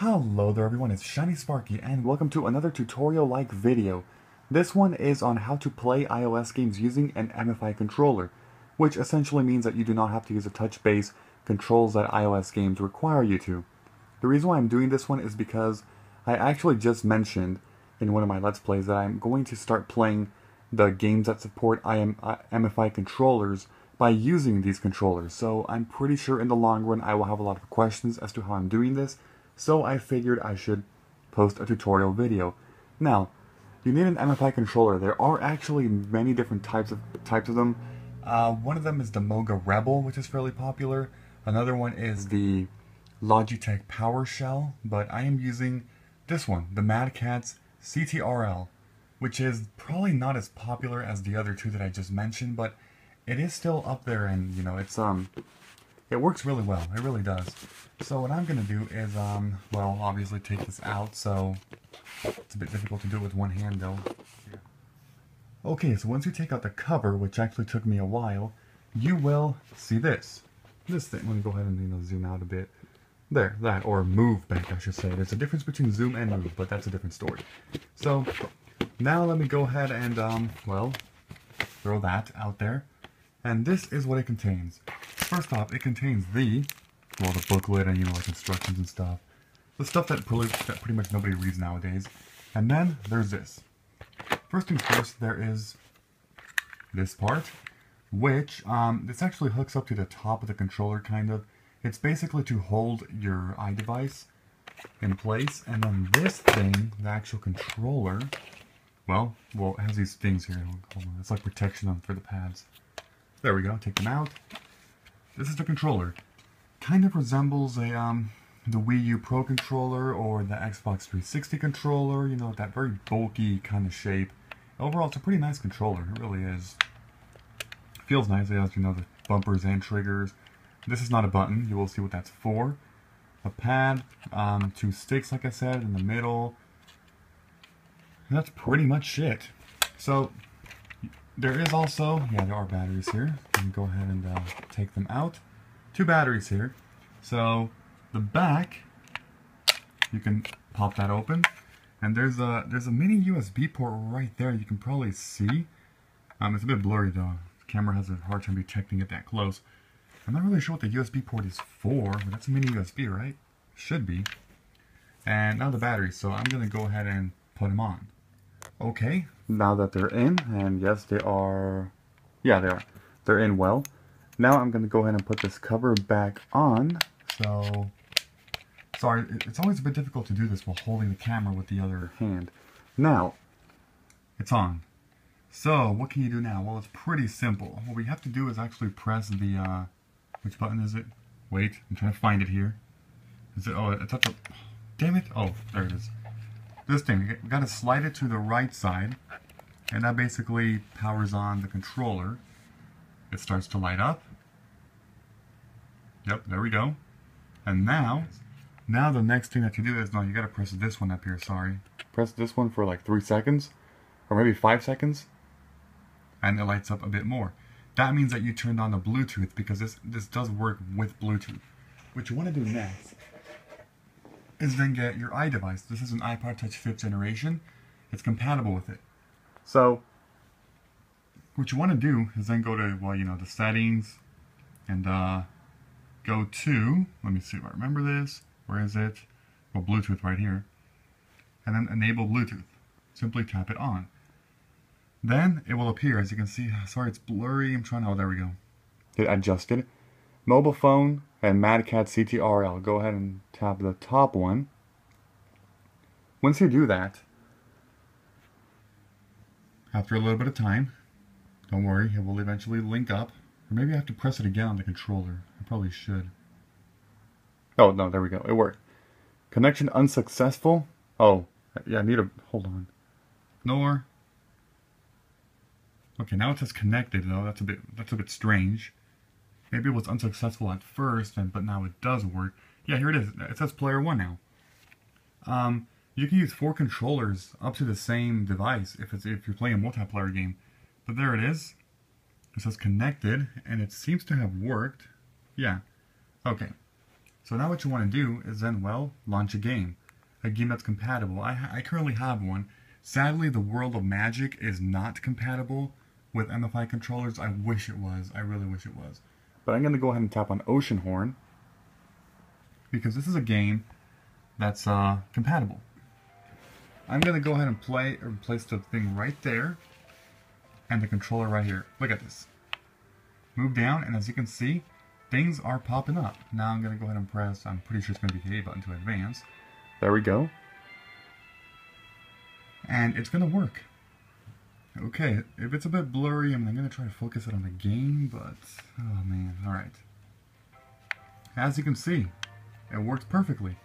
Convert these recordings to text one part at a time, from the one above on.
Hello there everyone, it's Shiny Sparky and welcome to another tutorial-like video. This one is on how to play iOS games using an MFI controller, which essentially means that you do not have to use the touch-based controls that iOS games require you to. The reason why I'm doing this one is because I actually just mentioned in one of my Let's Plays that I'm going to start playing the games that support IM, MFI controllers by using these controllers. So I'm pretty sure in the long run I will have a lot of questions as to how I'm doing this, so I figured I should post a tutorial video. Now, you need an MFI controller. There are actually many different types of types of them. Uh, one of them is the Moga Rebel, which is fairly popular. Another one is the Logitech PowerShell, but I am using this one, the Mad Catz CTRL, which is probably not as popular as the other two that I just mentioned, but it is still up there and, you know, it's, um, it works really well. It really does. So what I'm going to do is, um, well, obviously take this out, so it's a bit difficult to do it with one hand, though. Okay, so once you take out the cover, which actually took me a while, you will see this. This thing. Let me go ahead and, you know, zoom out a bit. There, that, or move back, I should say. There's a difference between zoom and move, but that's a different story. So, now let me go ahead and, um, well, throw that out there. And this is what it contains. First off, it contains the, well, the booklet and, you know, like instructions and stuff. The stuff that pretty, that pretty much nobody reads nowadays. And then there's this. First things first, there is this part, which, um, this actually hooks up to the top of the controller, kind of. It's basically to hold your iDevice in place. And then this thing, the actual controller, well, well, it has these things here. It's like protection for the pads. There we go. Take them out. This is the controller. Kind of resembles a um the Wii U Pro controller or the Xbox 360 controller. You know that very bulky kind of shape. Overall, it's a pretty nice controller. It really is. Feels nice. It has you know the bumpers and triggers. This is not a button. You will see what that's for. A pad, um, two sticks, like I said, in the middle. That's pretty much it. So there is also, yeah, there are batteries here. Let me go ahead and uh, take them out. Two batteries here. So the back, you can pop that open, and there's a there's a mini USB port right there. You can probably see. Um, it's a bit blurry though. The camera has a hard time detecting it that close. I'm not really sure what the USB port is for, but that's a mini USB, right? Should be. And now the batteries. So I'm gonna go ahead and put them on. Okay, now that they're in, and yes, they are, yeah, they are. They're in well. Now I'm going to go ahead and put this cover back on. So, sorry, it's always a bit difficult to do this while holding the camera with the other hand. Now, it's on. So, what can you do now? Well, it's pretty simple. What we have to do is actually press the, uh, which button is it? Wait, I'm trying to find it here. Is it, oh, it's at the, damn it. Oh, there it is this thing. You got to slide it to the right side, and that basically powers on the controller. It starts to light up. Yep, there we go. And now, now the next thing that you do is, no, you got to press this one up here, sorry. Press this one for like three seconds, or maybe five seconds, and it lights up a bit more. That means that you turned on the Bluetooth because this, this does work with Bluetooth. What you want to do next is then get your iDevice. This is an iPod Touch 5th generation. It's compatible with it. So, what you want to do is then go to, well, you know, the settings, and uh, go to, let me see if I remember this, where is it? Well, Bluetooth right here. And then enable Bluetooth. Simply tap it on. Then it will appear, as you can see, sorry it's blurry, I'm trying oh there we go. It adjusted. Mobile phone, and Mad Catz CTRL. Go ahead and tap the top one. Once you do that, after a little bit of time, don't worry, it will eventually link up. Or maybe I have to press it again on the controller. I probably should. Oh, no, there we go. It worked. Connection unsuccessful. Oh, yeah, I need a... Hold on. Nor. Okay, now it says connected, though. That's a bit, that's a bit strange. Maybe it was unsuccessful at first, and but now it does work. Yeah, here it is. It says player one now. Um, you can use four controllers up to the same device if it's if you're playing a multiplayer game. But there it is. It says connected, and it seems to have worked. Yeah. Okay. So now what you want to do is then, well, launch a game. A game that's compatible. I, I currently have one. Sadly, the World of Magic is not compatible with MFI controllers. I wish it was. I really wish it was. But I'm going to go ahead and tap on Oceanhorn because this is a game that's uh, compatible. I'm going to go ahead and play or place the thing right there and the controller right here. Look at this. Move down and as you can see, things are popping up. Now I'm going to go ahead and press, I'm pretty sure it's going to be the A button to advance. There we go. And it's going to work. Okay, if it's a bit blurry, I'm going to try to focus it on the game, but, oh man, alright. As you can see, it works perfectly.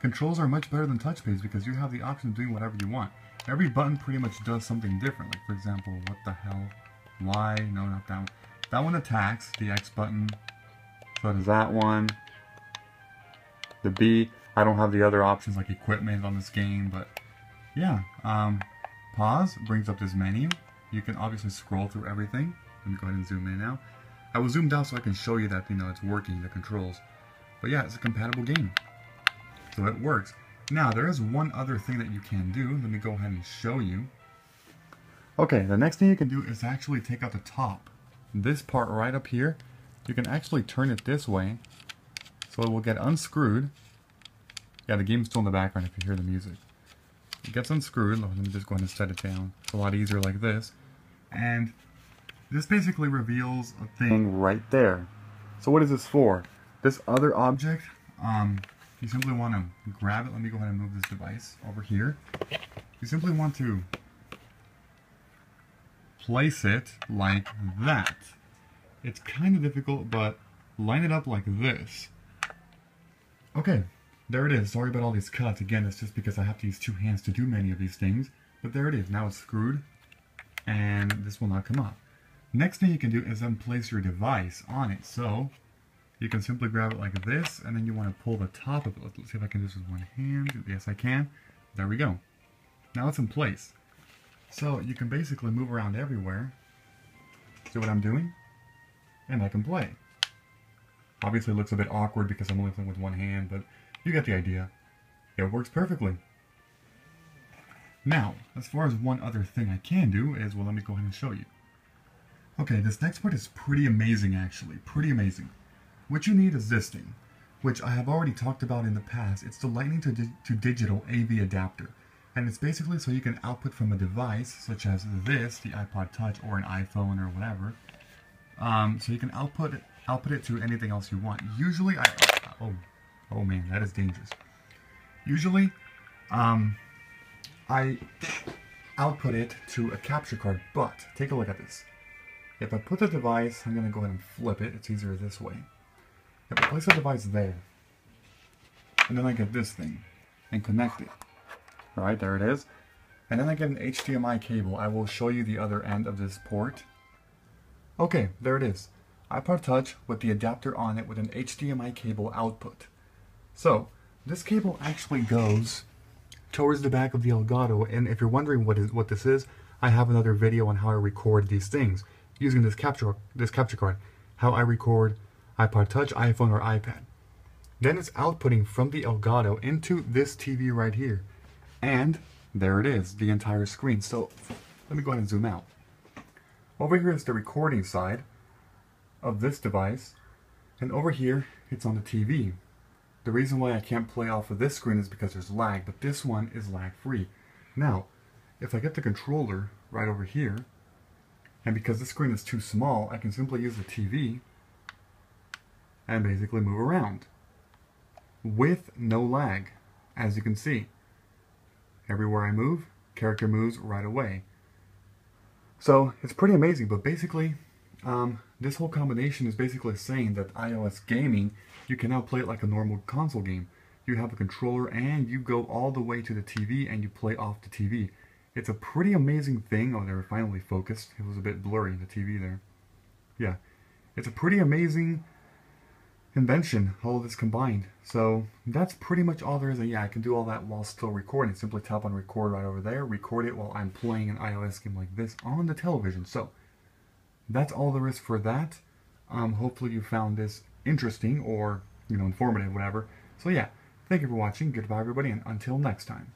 Controls are much better than touchpads because you have the option of doing whatever you want. Every button pretty much does something different. Like, for example, what the hell? Why? No, not that one. That one attacks, the X button. So does that one. The B, I don't have the other options like equipment on this game, but yeah. Um, pause brings up this menu. You can obviously scroll through everything. Let me go ahead and zoom in now. I will zoomed out so I can show you that, you know, it's working, the controls. But yeah, it's a compatible game. So it works. Now, there is one other thing that you can do. Let me go ahead and show you. Okay, the next thing you can do is actually take out the top. This part right up here, you can actually turn it this way, so it will get unscrewed. Yeah, the game's still in the background if you hear the music. It gets unscrewed. Let me just go ahead and set it down. It's a lot easier like this. And this basically reveals a thing right there. So what is this for? This other object, um, you simply want to grab it. Let me go ahead and move this device over here. You simply want to place it like that. It's kind of difficult, but line it up like this. Okay, there it is. Sorry about all these cuts. Again, it's just because I have to use two hands to do many of these things. But there it is. Now it's screwed, and this will not come off. Next thing you can do is then place your device on it. So, you can simply grab it like this, and then you want to pull the top of it. Let's see if I can do this with one hand. Yes, I can. There we go. Now it's in place. So you can basically move around everywhere. See what I'm doing? And I can play. Obviously it looks a bit awkward because I'm only playing with one hand, but you get the idea. It works perfectly. Now, as far as one other thing I can do is, well, let me go ahead and show you. Okay, this next part is pretty amazing, actually. Pretty amazing. What you need is this thing, which I have already talked about in the past. It's the lightning to, di to digital AV adapter. And it's basically so you can output from a device, such as this, the iPod Touch, or an iPhone, or whatever. Um, so you can output output it to anything else you want. Usually, I... Oh, oh man, that is dangerous. Usually, um, I output it to a capture card, but take a look at this. If I put the device, I'm going to go ahead and flip it. It's easier this way. If I place the device there, and then I get this thing, and connect it. Alright, there it is. And then I get an HDMI cable. I will show you the other end of this port. Okay, there it is. iPod Touch with the adapter on it with an HDMI cable output. So, this cable actually goes towards the back of the Elgato, and if you're wondering what is what this is, I have another video on how I record these things using this capture this capture card. How I record iPod Touch, iPhone, or iPad. Then it's outputting from the Elgato into this TV right here. And there it is, the entire screen. So let me go ahead and zoom out. Over here is the recording side of this device. And over here, it's on the TV. The reason why I can't play off of this screen is because there's lag, but this one is lag free. Now, if I get the controller right over here, and because this screen is too small, I can simply use the TV and basically move around with no lag, as you can see. Everywhere I move, character moves right away. So it's pretty amazing, but basically, um, this whole combination is basically saying that iOS gaming, you can now play it like a normal console game. You have a controller and you go all the way to the TV and you play off the TV. It's a pretty amazing thing. Oh, they were finally focused. It was a bit blurry, the TV there. Yeah. It's a pretty amazing invention, all this combined. So that's pretty much all there is. And yeah, I can do all that while still recording. Simply tap on record right over there, record it while I'm playing an iOS game like this on the television. So that's all there is for that. Um, hopefully you found this interesting or you know, informative, whatever. So yeah, thank you for watching. Goodbye, everybody, and until next time.